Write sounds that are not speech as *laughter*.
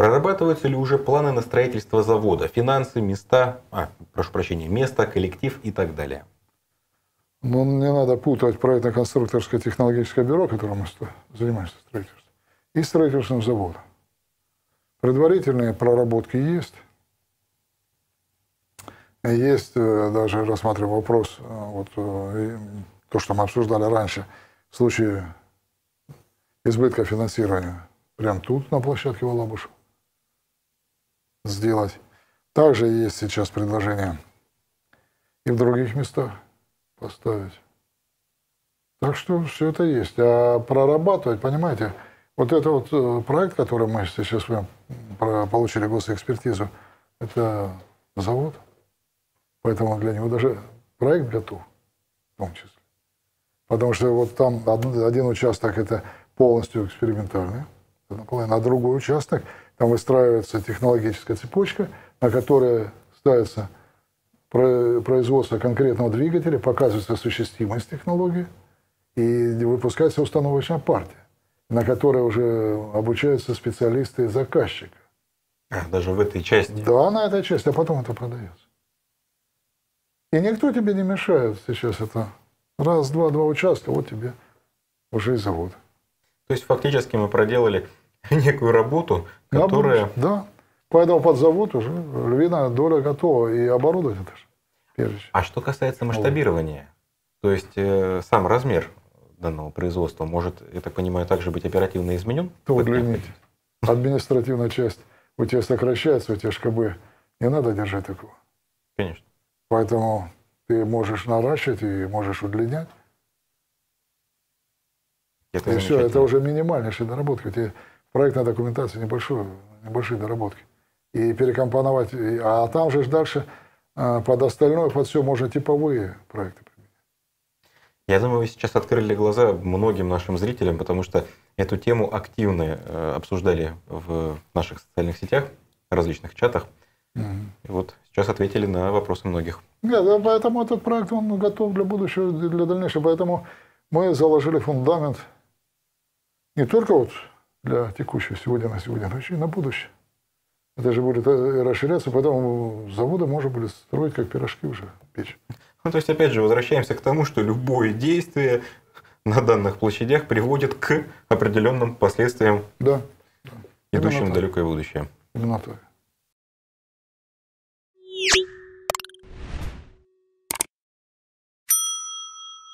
Прорабатываются ли уже планы на строительство завода, финансы, места, а, прошу прощения, место, коллектив и так далее? Ну, не надо путать проектно-конструкторское технологическое бюро, которым мы занимаемся строительством, и строительством завода. Предварительные проработки есть. Есть э, даже, рассматриваем вопрос, э, вот э, то, что мы обсуждали раньше, в случае избытка финансирования, прямо тут, на площадке Валабуша, сделать. Также есть сейчас предложение и в других местах поставить. Так что все это есть. А прорабатывать, понимаете, вот это вот проект, который мы сейчас получили госэкспертизу, это завод. Поэтому для него даже проект готов, в том числе. Потому что вот там один участок это полностью экспериментальный, а другой участок, там выстраивается технологическая цепочка, на которой ставится производство конкретного двигателя, показывается осуществимость технологии, и выпускается установочная партия, на которой уже обучаются специалисты и заказчика. А, даже в этой части? Да, на этой части, а потом это продается. И никто тебе не мешает сейчас это. Раз, два, два участка, вот тебе уже и завод. То есть фактически мы проделали *laughs* некую работу, которая... Да, да. Поэтому под завод уже львиная доля готова. И оборудовать это же. А что касается масштабирования, то есть э, сам размер данного производства может, я так понимаю, также быть оперативно изменен? То удлинить. Административная часть у тебя сокращается, у тебя ШКБ. Не надо держать такого. Конечно. Поэтому ты можешь наращивать и можешь удлинять. Это и все, это уже минимальнейшая доработка. У тебя проектная документация небольшой, небольшие доработки. И перекомпоновать. А там же дальше а, под остальное, под все можно типовые проекты применять. Я думаю, вы сейчас открыли глаза многим нашим зрителям, потому что эту тему активно э, обсуждали в наших социальных сетях, различных чатах. Угу. И вот сейчас ответили на вопросы многих. Нет, поэтому этот проект он готов для будущего, для дальнейшего. Поэтому мы заложили фундамент не только вот для текущего сегодня на сегодня, но еще и на будущее. Это же будет э, расширяться, поэтому заводы можно будет строить как пирожки уже, печь. Ну, то есть, опять же, возвращаемся к тому, что любое действие на данных площадях приводит к определенным последствиям, да. идущим в далекое будущее. Именно так.